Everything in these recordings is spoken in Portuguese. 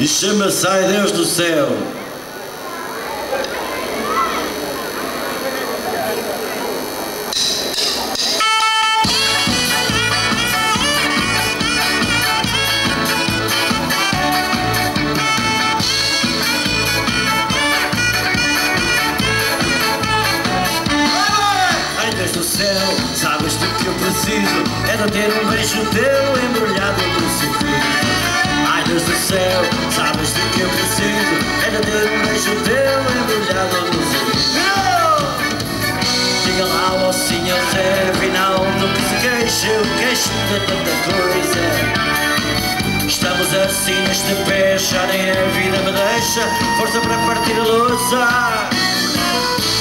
e chama-se Ai Deus do Céu. Sabes do que eu preciso É de ter um beijo teu embrulhado no sorriso Deus do céu, sabes do que eu preciso? Um beijo teu embrulhado no sorriso Diga lá ao senhor Zé, afinal que se queixa Eu queixo de tanta coisa. Estamos assim neste pé, já nem a vida me deixa Força para partir a louça.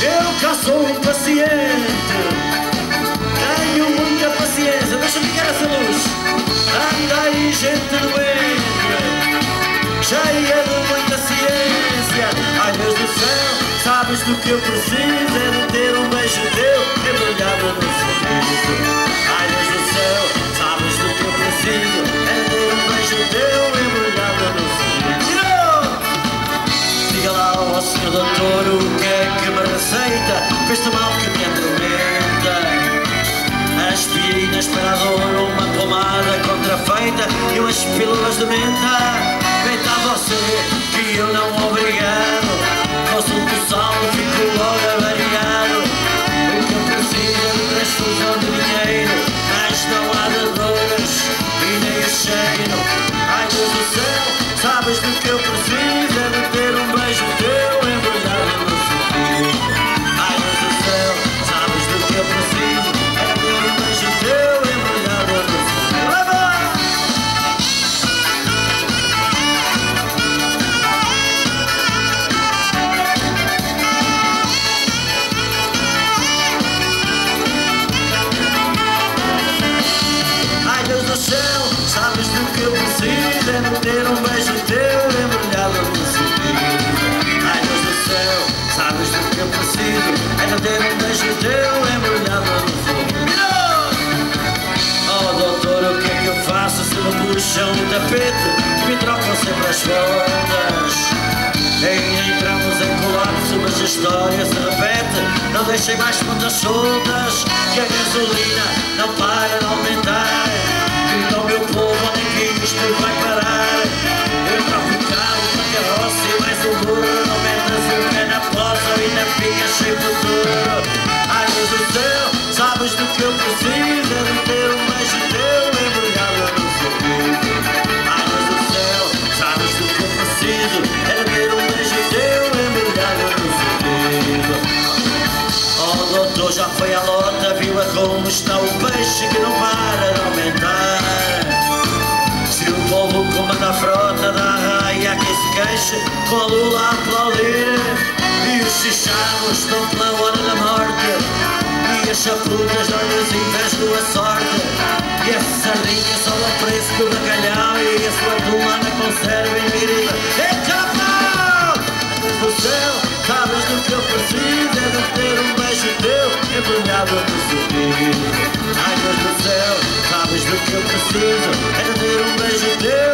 Eu cá sou impaciente Tenho muita paciência Deixa-me ligar essa luz Sabes do que eu preciso É de ter um beijo teu Embrulhado no sorriso. Ai Deus do céu Sabes do que eu preciso É de ter um beijo teu Embrulhado no sorriso. Diga lá ao senhor doutor o que é que me receita Fez-te mal que me atormenta. Aspirinas para a dor, uma pomada contrafeita E umas pílulas de menta. Feita a você que eu não tapete E me trocam sempre as voltas Ainda entramos em colapso, mas a história se repete Não deixem mais pontas soltas Que a gasolina não para de aumentar. Então meu povo, onde é que isto vai parar? Eu troco o carro, uma carroça e mais um burro. Não metas um pé na poça ainda fica sem futuro Ai Deus do céu, sabes do que eu preciso como está o peixe que não para de aumentar? Se o povo comanda a frota da raia que se queixa Com a lula a aplaudir? E os chichados estão pela hora da morte. E as chaputas dão-lhes invejo a sorte E a sardinha só ao preço do bacalhau. E a sua turma na conserva em virida no sorriso Ai Deus do céu Sabes do que eu preciso. É de ter um beijo teu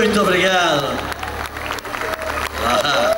Muito obrigado! Ah.